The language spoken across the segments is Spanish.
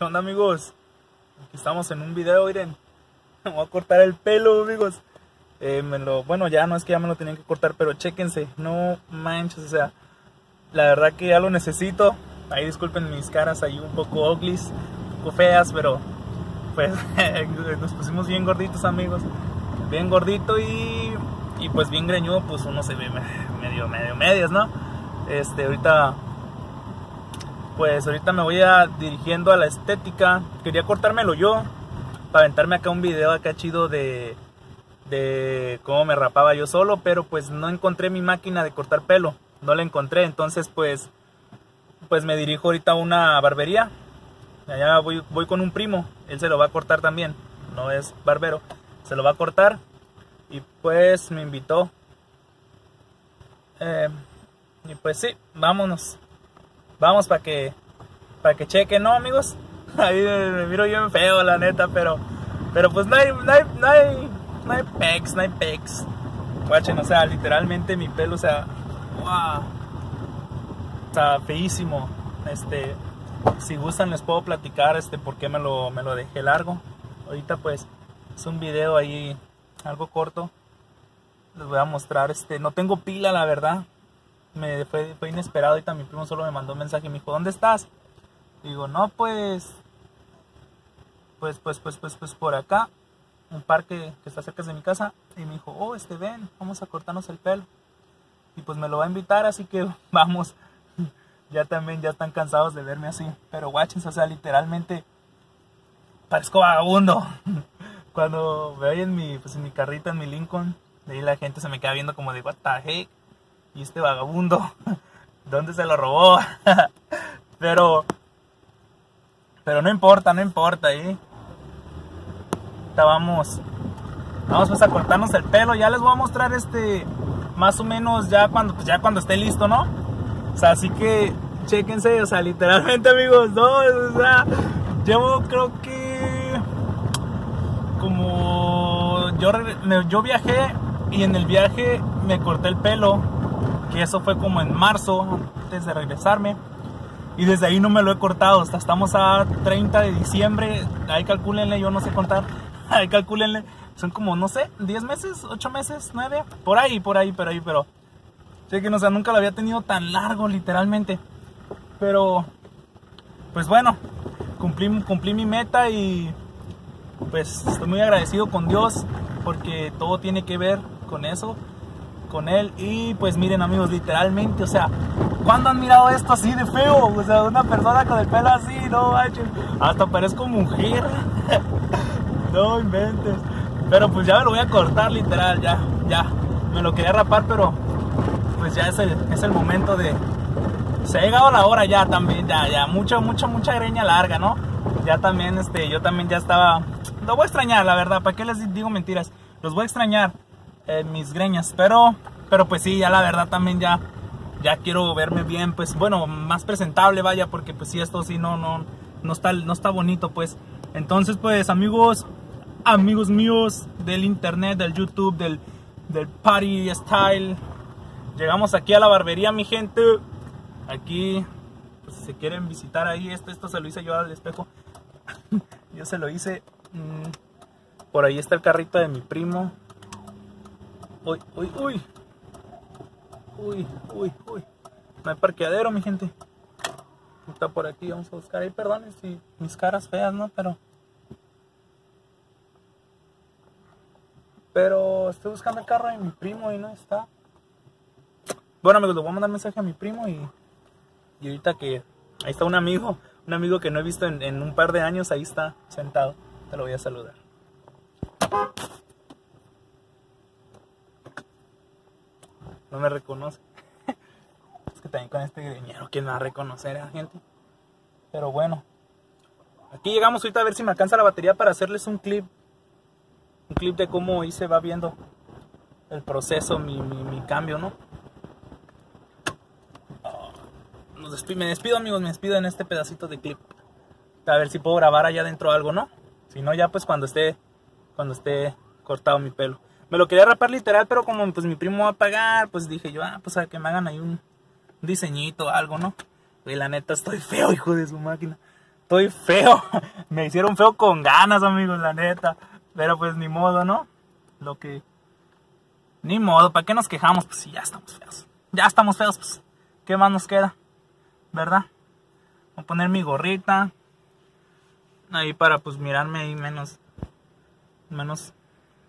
¿Qué amigos? Estamos en un video, miren. Me voy a cortar el pelo, amigos. Eh, me lo, bueno, ya no es que ya me lo tenían que cortar, pero chéquense, no manches, o sea, la verdad que ya lo necesito. Ahí disculpen mis caras ahí un poco ugly, un poco feas, pero pues nos pusimos bien gorditos, amigos. Bien gordito y, y pues bien greñudo, pues uno se ve medio, medio medias, ¿no? Este, ahorita pues ahorita me voy a dirigiendo a la estética. Quería cortármelo yo para aventarme acá un video acá chido de de cómo me rapaba yo solo, pero pues no encontré mi máquina de cortar pelo, no la encontré, entonces pues pues me dirijo ahorita a una barbería. Allá voy, con un primo, él se lo va a cortar también, no es barbero, se lo va a cortar y pues me invitó. Eh, y pues sí, vámonos. Vamos para que para que chequen, ¿no, amigos? Ahí me miro bien feo, la neta, pero pero pues no hay no hay no hay no hay pecs, no hay pecs. Guachen, o sea, literalmente mi pelo, o sea, wow. Está feísimo. Este, si gustan les puedo platicar este por qué me lo me lo dejé largo. Ahorita pues es un video ahí algo corto. Les voy a mostrar este, no tengo pila, la verdad me fue, fue inesperado. y también mi primo solo me mandó un mensaje y me dijo, ¿dónde estás? Digo, no, pues, pues, pues, pues, pues, pues por acá, un parque que está cerca de mi casa. Y me dijo, oh, este ven, vamos a cortarnos el pelo. Y pues me lo va a invitar, así que vamos. ya también ya están cansados de verme así. Pero guaches, o sea, literalmente parezco vagabundo. Cuando veo en mi, pues en mi carrita, en mi Lincoln, de ahí la gente se me queda viendo como de, what the heck y este vagabundo, ¿dónde se lo robó? pero, pero no importa, no importa, ¿eh? Vamos, vamos pues a cortarnos el pelo, ya les voy a mostrar este, más o menos ya cuando, pues ya cuando esté listo, ¿no? O sea, así que, chéquense, o sea, literalmente amigos, no, o sea, llevo creo que, como, yo, yo viajé y en el viaje me corté el pelo que eso fue como en marzo, antes de regresarme. Y desde ahí no me lo he cortado, hasta estamos a 30 de diciembre, ahí calcúlenle, yo no sé contar, ahí calcúlenle, son como, no sé, 10 meses, 8 meses, 9, por ahí, por ahí, por ahí, pero... Sé que no, sé, nunca lo había tenido tan largo, literalmente. Pero, pues bueno, cumplí, cumplí mi meta y pues estoy muy agradecido con Dios porque todo tiene que ver con eso con él. Y pues miren amigos, literalmente, o sea, ¿cuándo han mirado esto así de feo? O sea, una persona con el pelo así, no manches. Hasta parezco mujer. no inventes. Pero pues ya me lo voy a cortar literal, ya, ya. Me lo quería rapar, pero pues ya es el, es el momento de... Se ha llegado la hora ya también, ya, ya. Mucha, mucha, mucha greña larga, ¿no? Ya también, este, yo también ya estaba... Lo voy a extrañar, la verdad. ¿Para qué les digo mentiras? Los voy a extrañar mis greñas. Pero, pero pues sí, ya la verdad también ya, ya quiero verme bien, pues bueno, más presentable, vaya, porque pues sí, esto sí no, no, no está, no está bonito, pues. Entonces, pues amigos, amigos míos del internet, del YouTube, del, del party style, llegamos aquí a la barbería, mi gente. Aquí, pues, si se quieren visitar ahí, esto, esto se lo hice yo al espejo. yo se lo hice. Mm, por ahí está el carrito de mi primo. Uy, uy, uy. Uy, uy, uy. No hay parqueadero, mi gente. Está por aquí, vamos a buscar ahí, perdones si mis caras feas, ¿no? Pero... Pero estoy buscando el carro de mi primo y no está. Bueno, amigos, le voy a mandar mensaje a mi primo y, y ahorita que ahí está un amigo, un amigo que no he visto en, en un par de años, ahí está sentado. Te lo voy a saludar. No me reconoce. es que también con este greñero, ¿quién va a reconocer a gente? Pero bueno, aquí llegamos ahorita a ver si me alcanza la batería para hacerles un clip. Un clip de cómo se va viendo el proceso, mi, mi, cambio, ¿no? me despido amigos, me despido en este pedacito de clip. A ver si puedo grabar allá adentro algo, ¿no? Si no, ya pues cuando esté, cuando esté cortado mi pelo. Me lo quería rapar literal, pero como pues mi primo va a pagar, pues dije yo, ah, pues a que me hagan ahí un diseñito o algo, ¿no? Y la neta estoy feo, hijo de su máquina. estoy feo. Me hicieron feo con ganas, amigos, la neta. Pero pues ni modo, ¿no? Lo que... Ni modo, ¿para qué nos quejamos? Pues si ya estamos feos. Ya estamos feos, pues. ¿Qué más nos queda? ¿Verdad? Voy a poner mi gorrita. Ahí para pues mirarme ahí menos... Menos...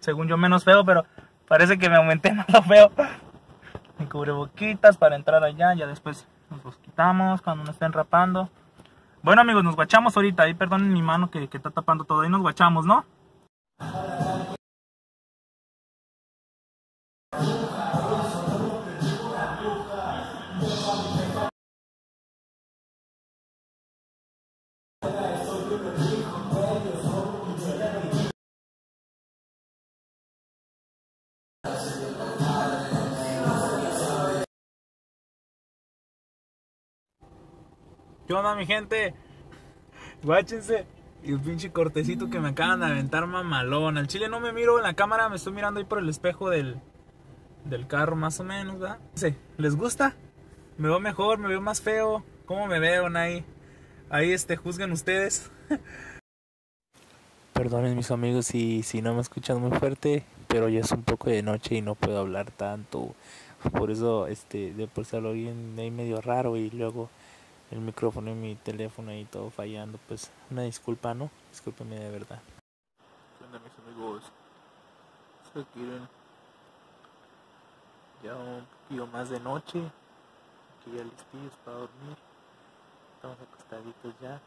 Según yo menos feo, pero parece que me aumenté más lo feo. Mi cubreboquitas para entrar allá. Ya después nos los quitamos cuando nos estén rapando. Bueno amigos, nos guachamos ahorita. Ahí perdonen mi mano que, que está tapando todo. Ahí nos guachamos, ¿no? ¿Qué onda mi gente? Guáchense. Y el pinche cortecito que me acaban de aventar mamalón. Al chile no me miro en la cámara, me estoy mirando ahí por el espejo del, del carro más o menos, ¿verdad? Sí, ¿Les gusta? ¿Me veo mejor? ¿Me veo más feo? ¿Cómo me veo ahí? Ahí este, juzguen ustedes. Perdonen mis amigos si, si no me escuchan muy fuerte, pero ya es un poco de noche y no puedo hablar tanto. Por eso, este, de por hablo ahí medio raro y luego el micrófono y mi teléfono y todo fallando, pues una disculpa, ¿no? Discúlpenme de verdad. ¿Qué onda mis amigos? Se quieren ya un poquillo más de noche, aquí ya listillos para dormir, estamos acostaditos ya,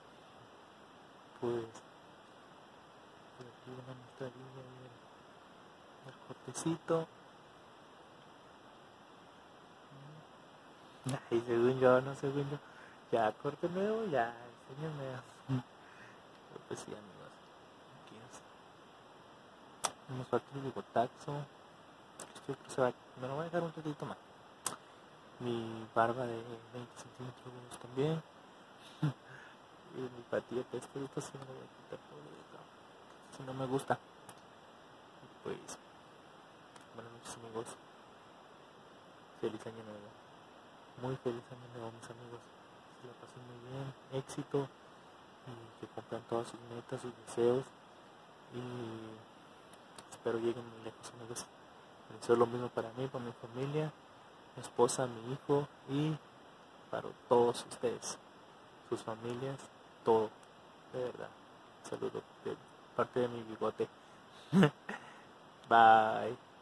pues, pues aquí una mostradilla y el, el cortecito. Ay, según yo, no según yo. Ya, corte nuevo, ya, enséñame. Pues sí, amigos. Aquí. Nos falta. Esto se va, me lo voy a dejar un ratito más. Mi barba de 20 centímetros también. y mi patilla de este ahorita sí me lo voy a quitar esto. Si no me gusta. Pues, buenas noches amigos. Feliz año nuevo. Muy feliz año nuevo mis amigos que la pasen muy bien, éxito y que cumplan todas sus metas, sus deseos y espero lleguen muy lejos amigos. Deseo lo mismo para mí, para mi familia, mi esposa, mi hijo y para todos ustedes, sus familias, todo, de verdad. Saludo de parte de mi bigote. Bye.